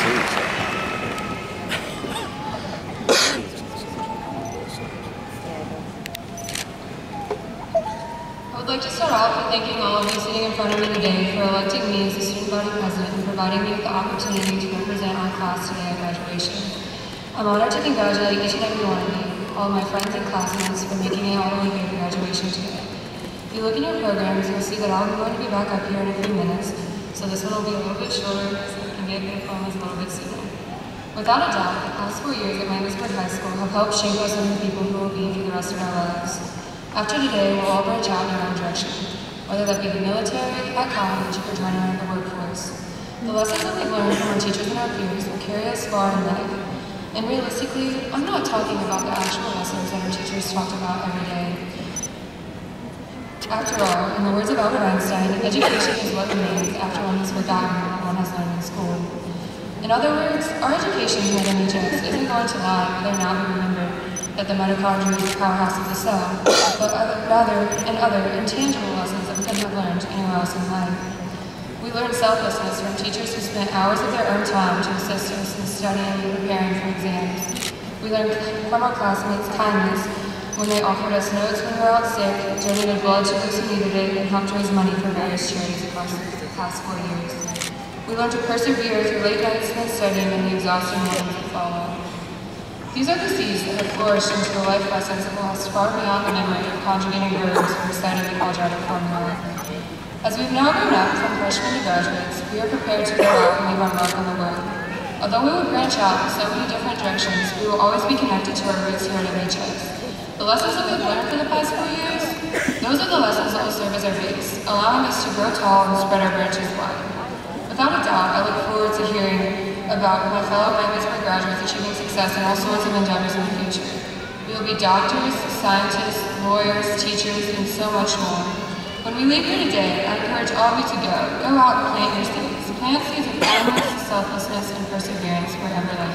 I would like to start off with thanking all of you sitting in front of me today for electing me as the student body president and providing me with the opportunity to represent our class today at graduation. I'm honored to congratulate each and every one of you, all of my friends and classmates, for making it all the way here to graduation today. If you look in your programs, you'll see that I'm going to be back up here in a few minutes, so this one will be a little bit shorter so we can get diplomas a little bit sooner. Without a doubt, the past four years at Miamisburg High School have helped shape us into the people who will be for the rest of our lives. After today, we'll all branch out in our own direction, whether that be the military, at college, or joining the workforce. The lessons that we've learned from our teachers and our peers will carry us far in life. And realistically, I'm not talking about the actual lessons that our teachers talked about every day. After all, in the words of Albert Einstein, education is what remains after one has forgotten what one has learned in school. In other words, our education here at MHS isn't going to lie whether or not we remember that the mitochondria is the powerhouse of the cell, but other, rather in other intangible lessons that we couldn't have learned anywhere else in life. We learned selflessness from teachers who spent hours of their own time to assist us in studying and preparing for exams. We learned from our classmates kindness when they offered us notes when we were out sick, donated blood to those who needed it, and helped raise money for various charities across the past four years. We learned to persevere through late nights spent studying and the exhausting mornings that follow. These are the seeds that have flourished into the life lessons that last far beyond the memory of conjugating verbs or reciting the quadratic formula. As we've now grown up from freshmen to graduates, we are prepared to go out and leave our mark on the world. Although we will branch out in so many different directions, we will always be connected to our roots here at MHS. Lessons that we've learned for the past four years, those are the lessons that will serve as our base, allowing us to grow tall and spread our branches wide. Without a doubt, I look forward to hearing about my fellow Miamisburg graduates achieving success in all sorts of endeavors in the future. We will be doctors, scientists, lawyers, teachers, and so much more. When we leave here today, I encourage all of you to go. Go out and plant your seeds. Plant seeds of kindness, selflessness, and perseverance wherever you.